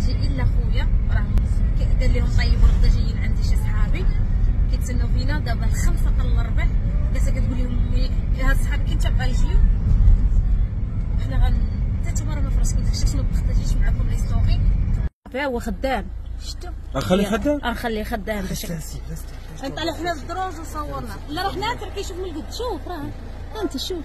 غنجي إلا خويا راه قال لهم طيبوا غدا جايين عندي شي صحابي. كيتسناو فينا دابا الخمسة قبل الربع قالت كتقول لهم امي هاد صحابي كي تبقى يجيو حنا غن حتى نتوما راه ما فراسكم داكشي شنو بختاجيش معكم لي ستوري هو خدام. شفتو اخلي خدام؟ غنخليه خدام. باش نطلع حنا بالدروج وصورنا لا راه حنا ترى كيشوف من القد شوف راه انت شوف.